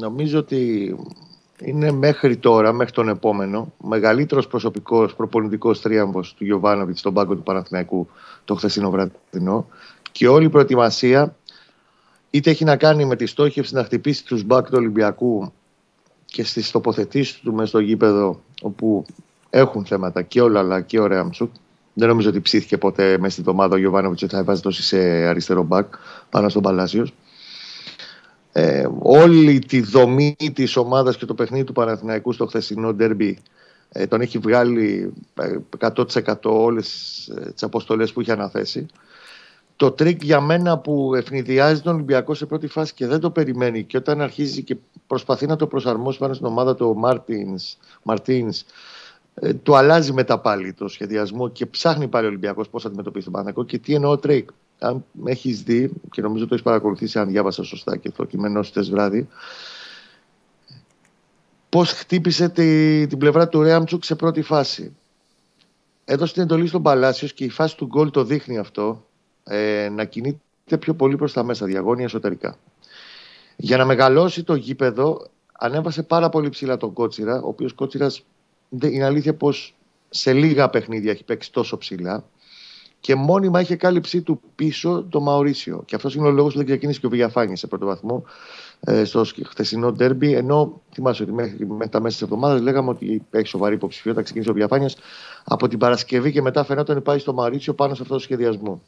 νομίζω ότι είναι μέχρι τώρα, μέχρι τον επόμενο, μεγαλύτερος προσωπικός προπονητικός τρίαμβος του Γιωβάνοβιτς στον πάγκο του Παναθηναϊκού το χθεσινό βραδινό και όλη η προετοιμασία είτε έχει να κάνει με τη στόχευση να χτυπήσει τους μπακ του Ολυμπιακού και στις τοποθετήσεις του μέσα στο γήπεδο όπου έχουν θέματα και όλα αλλά και ο Ρέαμτσουκ δεν νομίζω ότι ψήθηκε ποτέ μέσα στην εβδομάδα ο Γιωβάνοβιτς ότι θα έβαζε τόση σε αριστερό μπακ πάνω στον Παλάσιος. Ε, όλη τη δομή της ομάδας και το παιχνίδι του Παναθηναϊκού στο χθεσινό ντέρμπι ε, τον έχει βγάλει 100% όλες τις αποστολές που είχε αναθέσει. Το τρικ για μένα που αιφνιδιάζει τον Ολυμπιακό σε πρώτη φάση και δεν το περιμένει και όταν αρχίζει και προσπαθεί να το προσαρμόσει πάνω στην ομάδα του Μαρτίνς ε, του αλλάζει μετά πάλι το σχεδιασμό και ψάχνει πάλι ο Ολυμπιακός πώς θα αντιμετωπίσει τον Παναθηναϊκό και τι εννοώ τρικ. Αν έχεις δει, και νομίζω το έχεις παρακολουθήσει, αν διάβασα σωστά και το κείμενό χτες βράδυ, πώς χτύπησε τη, την πλευρά του Ρέαμτσουκ σε πρώτη φάση. Έδωσε την εντολή στον Παλάσιο και η φάση του γκολ το δείχνει αυτό. Ε, να κινείται πιο πολύ προς τα μέσα, διαγώνια εσωτερικά. Για να μεγαλώσει το γήπεδο, ανέβασε πάρα πολύ ψηλά τον Κότσιρα, ο οποίος Κότσιρας είναι αλήθεια πως σε λίγα παιχνίδια έχει παίξει τόσο ψηλά και μόνιμα είχε κάλυψή του πίσω το Μαωρίσιο. Και αυτός είναι ο λόγος που δεν ξεκίνησε και ο Βηγιαφάνη σε πρώτο βαθμό ε, στο χθεσινό ντέρμπι. Ενώ θυμάσαι ότι μέχρι, μέχρι τα μέσα της εβδομάδας λέγαμε ότι έχει σοβαρή υποψηφιότητα. Ξεκίνησε ο Βηγιαφάνη από την Παρασκευή και μετά φαινόταν πάει στο Μαωρίσιο πάνω σε αυτό το σχεδιασμό.